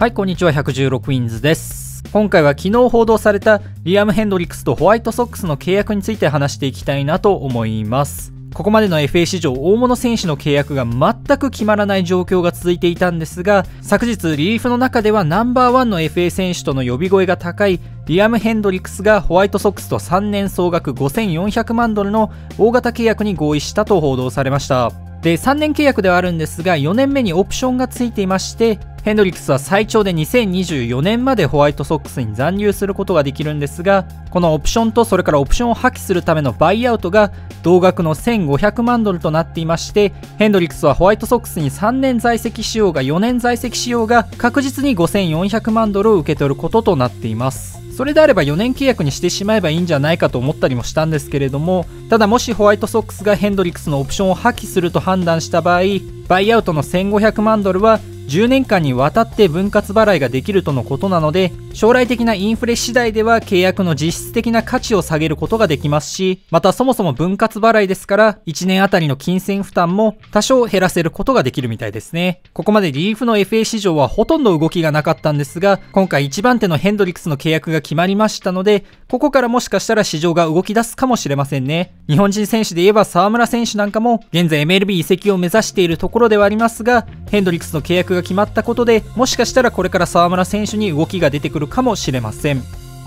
はい、こんにちは。116ウィンズです。今回は昨日報道されたリアム・ヘンドリックスとホワイトソックスの契約について話していきたいなと思います。ここまでの FA 史上大物選手の契約が全く決まらない状況が続いていたんですが、昨日リリーフの中ではナンバーワンの FA 選手との呼び声が高いリアム・ヘンドリックスがホワイトソックスと3年総額5400万ドルの大型契約に合意したと報道されました。で、3年契約ではあるんですが、4年目にオプションがついていまして、ヘンドリックスは最長で2024年までホワイトソックスに残留することができるんですが、このオプションとそれからオプションを破棄するためのバイアウトが同額の1500万ドルとなっていまして、ヘンドリックスはホワイトソックスに3年在籍しようが4年在籍しようが確実に5400万ドルを受け取ることとなっています。それであれば4年契約にしてしまえばいいんじゃないかと思ったりもしたんですけれどもただもしホワイトソックスがヘンドリックスのオプションを破棄すると判断した場合バイアウトの1500万ドルは10年間にわたって分割払いができるとのことなので将来的なインフレ次第では契約の実質的な価値を下げることができますしまたそもそも分割払いですから1年あたりの金銭負担も多少減らせることができるみたいですね。ここまでリーフの FA 市場はほとんど動きがなかったんですが今回1番手のヘンドリックスの契約が決まりましたのでここからもしかしたら市場が動き出すかもしれませんね。日本人選手で言えば沢村選手なんかも現在 MLB 移籍を目指しているところではありますがヘンドリックスの契約がが決まったことでもしかしたらこれから沢村選手に動きが出てくるかもしれません。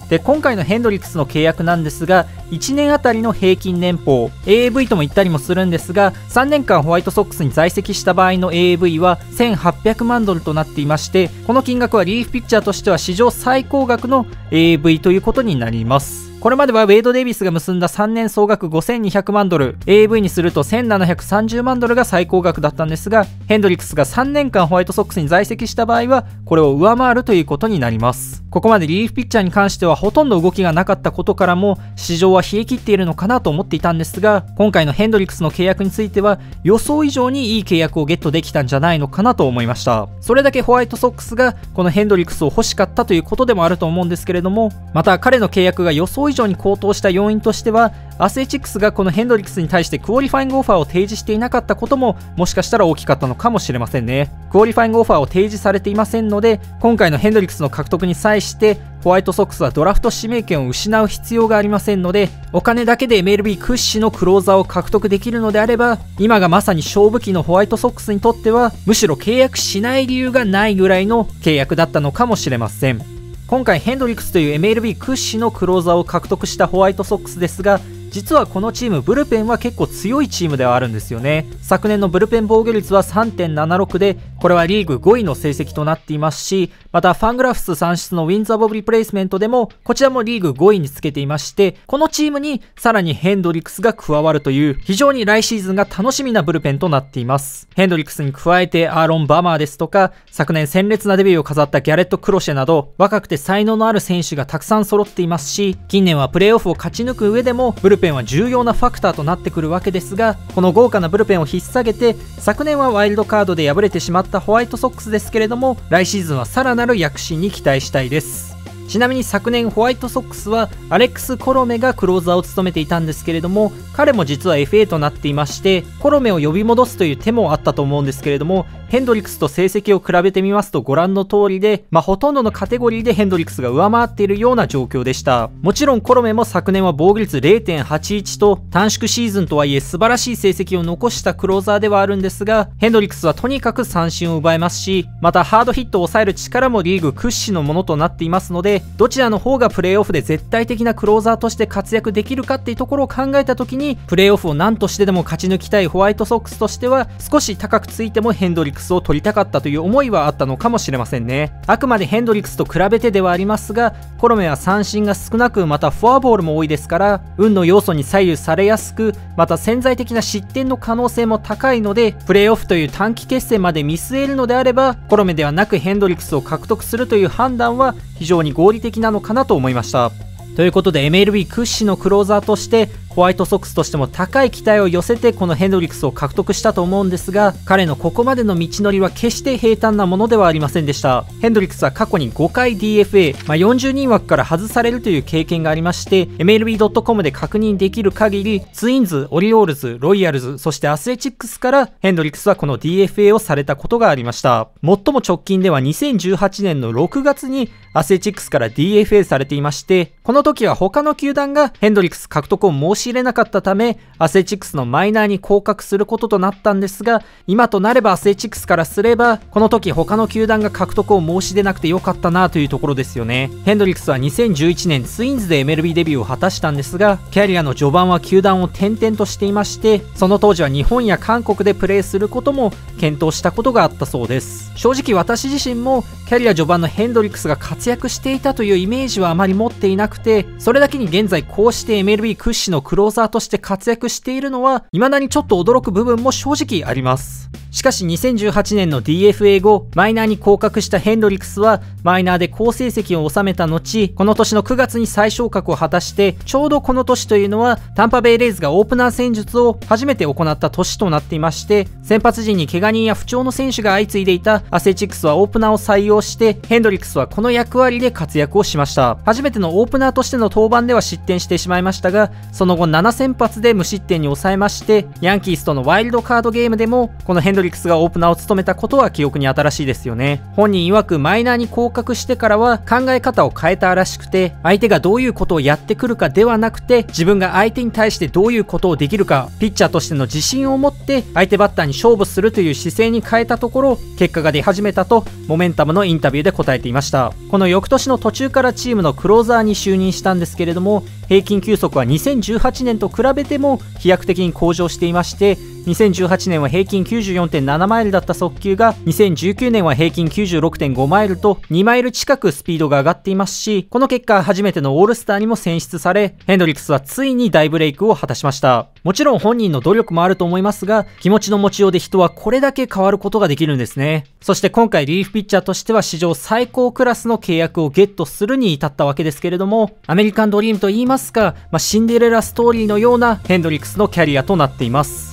で今回のヘンドリックスの契約なんですが1年あたりの平均年俸 AAV とも言ったりもするんですが3年間ホワイトソックスに在籍した場合の AAV は1800万ドルとなっていましてこの金額はリーフピッチャーとしては史上最高額の AAV ということになります。これまではウェイド・デイビスが結んだ3年総額5200万ドル AV にすると1730万ドルが最高額だったんですがヘンドリックスが3年間ホワイトソックスに在籍した場合はこれを上回るということになります。ここまでリリーフピッチャーに関してはほとんど動きがなかったことからも市場は冷え切っているのかなと思っていたんですが今回のヘンドリックスの契約については予想以上にいい契約をゲットできたんじゃないのかなと思いました。それだけホワイトソックスがこのヘンドリックスを欲しかったということでもあると思うんですけれどもまた彼の契約が予想以上以上に高騰した要因としてはアスレチックスがこのヘンドリックスに対してクオリファイングオファーを提示していなかったことももしかしたら大きかったのかもしれませんね。クオリファイングオファーを提示されていませんので今回のヘンドリックスの獲得に際してホワイトソックスはドラフト指名権を失う必要がありませんのでお金だけで MLB 屈指のクローザーを獲得できるのであれば今がまさに勝負期のホワイトソックスにとってはむしろ契約しない理由がないぐらいの契約だったのかもしれません。今回ヘンドリックスという MLB 屈指のクローザーを獲得したホワイトソックスですが実はこのチームブルペンは結構強いチームではあるんですよね。昨年のブルペン防御率は3.76でこれはリーグ5位の成績となっていますしまたファングラフス算出の Wins Above Replacement でもこちらもリーグ5位につけていましてこのチームにさらにヘンドリックスが加わるという非常に来シーズンが楽しみなブルペンとなっています。ヘンドリックスに加えてアーロン・バマーですとか昨年鮮烈なデビューを飾ったギャレット・クロシェなど若くて才能のある選手がたくさん揃っていますし近年はプレーオフを勝ち抜く上でもブルペンペンは重要なファクターとなってくるわけですがこの豪華なブルペンを引っ提げて昨年はワイルドカードで敗れてしまったホワイトソックスですけれども来シーズンはさらなる躍進に期待したいです。ちなみに昨年ホワイトソックスはアレックス・コロメがクローザーを務めていたんですけれども彼も実は FA となっていましてコロメを呼び戻すという手もあったと思うんですけれどもヘンドリックスと成績を比べてみますとご覧の通りで、まあ、ほとんどのカテゴリーでヘンドリックスが上回っているような状況でした。もちろんコロメも昨年は防御率0.81と短縮シーズンとはいえ素晴らしい成績を残したクローザーではあるんですがヘンドリックスはとにかく三振を奪えますしまたハードヒットを抑える力もリーグ屈指のものとなっていますのでどちらの方がプレーオフで絶対的なクローザーとして活躍できるかっていうところを考えた時にプレーオフを何としてでも勝ち抜きたいホワイトソックスとしては少し高くついてもヘンドリックスを取りたかったという思いはあったのかもしれませんね。あくまでヘンドリックスと比べてではありますがコロメは三振が少なくまたフォアボールも多いですから運の要素に左右されやすくまた潜在的な失点の可能性も高いのでプレーオフという短期決戦まで見据えるのであればコロメではなくヘンドリックスを獲得するという判断は非常に合理的なのかなと思いました。ということで MLB 屈指のクローザーとしてホワイトソックスとしても高い期待を寄せてこのヘンドリックスを獲得したと思うんですが彼のここまでの道のりは決して平坦なものではありませんでした。ヘンドリックスは過去に5回 DFA、まあ、40人枠から外されるという経験がありまして MLB.com で確認できる限りツインズ、オリオールズ、ロイヤルズそしてアスレチックスからヘンドリックスはこの DFA をされたことがありました。最も直近では2018年の6月にアスレチックスから DFA されていまして、この時は他の球団がヘンドリックス獲得を申し入れなかったため、アスレチックスのマイナーに降格することとなったんですが、今となればアスレチックスからすれば、この時他の球団が獲得を申し出なくてよかったなというところですよね。ヘンドリックスは2011年ツインズで MLB デビューを果たしたんですが、キャリアの序盤は球団を転々としていまして、その当時は日本や韓国でプレーすることも検討したことがあったそうです。正直私自身もキャリア序盤のヘンドリックスが活躍していたというイメージはあまり持っていなくて、それだけに現在こうして MLB 屈指のクローザーとして活躍しているのは、未だにちょっと驚く部分も正直あります。しかし2018年の DFA 後、マイナーに降格したヘンドリックスは、マイナーで好成績を収めた後、この年の9月に再昇格を果たして、ちょうどこの年というのは、タンパベイレイズがオープナー戦術を初めて行った年となっていまして、先発陣に怪我人や不調の選手が相次いでいたアスレチックスはオープナーを採用して、ヘンドリックスはこの役割で活躍をしました。初めてのオープナーとしての登板では失点してしまいましたが、その後後7先発で無失点に抑えまして、ヤンキースとのワイルドカードゲームでも、このヘンドリックスがオープナーを務めたことは記憶に新しいですよね。本人曰くマイナーに降格してからは考え方を変えたらしくて、相手がどういうことをやってくるかではなくて、自分が相手に対してどういうことをできるか、ピッチャーとしての自信を持って相手バッターに勝負するという姿勢に変えたところ、結果が出始めたと、モメンタムのインタビューで答えていました。この翌年の途中からチームのクローザーに就任したんですけれども、平均球速は2018年と比べても飛躍的に向上していまして、2018年は平均94.7マイルだった速球が2019年は平均96.5マイルと2マイル近くスピードが上がっていますしこの結果初めてのオールスターにも選出されヘンドリックスはついに大ブレイクを果たしました。もちろん本人の努力もあると思いますが気持ちの持ちようで人はこれだけ変わることができるんですね。そして今回リーフピッチャーとしては史上最高クラスの契約をゲットするに至ったわけですけれどもアメリカンドリームと言いますか、まあ、シンデレラストーリーのようなヘンドリックスのキャリアとなっています。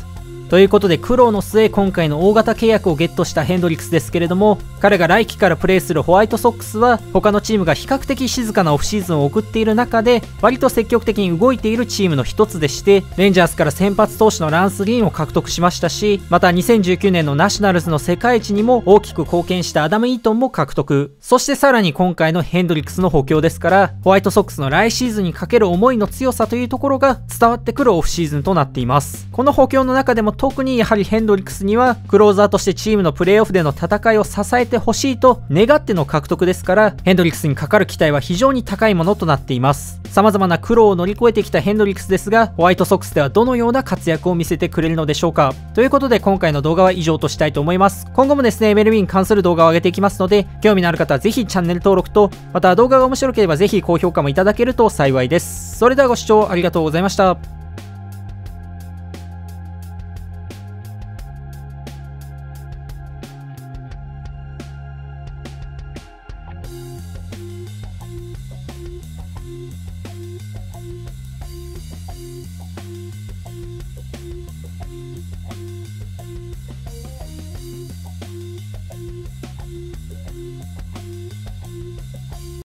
ということで苦労の末今回の大型契約をゲットしたヘンドリックスですけれども彼が来季からプレーするホワイトソックスは他のチームが比較的静かなオフシーズンを送っている中で割と積極的に動いているチームの一つでしてレンジャーズから先発投手のランス・リンを獲得しましたしまた2019年のナショナルズの世界一にも大きく貢献したアダム・イートンも獲得。そしてさらに今回のヘンドリックスの補強ですからホワイトソックスの来シーズンにかける思いの強さというところが伝わってくるオフシーズンとなっています。この補強の中でも特にやはりヘンドリックスにはクローザーとしてチームのプレーオフでの戦いを支えてほしいと願っての獲得ですからヘンドリックスにかかる期待は非常に高いものとなっています。様々な苦労を乗り越えてきたヘンドリックスですがホワイトソックスではどのような活躍を見せてくれるのでしょうか。ということで今回の動画は以上としたいと思います。今後もですね MLB に関する動画を上げていきますので興味のある方はぜひチャンネル登録とまた動画が面白ければぜひ高評価もいただけると幸いです。それではご視聴ありがとうございました。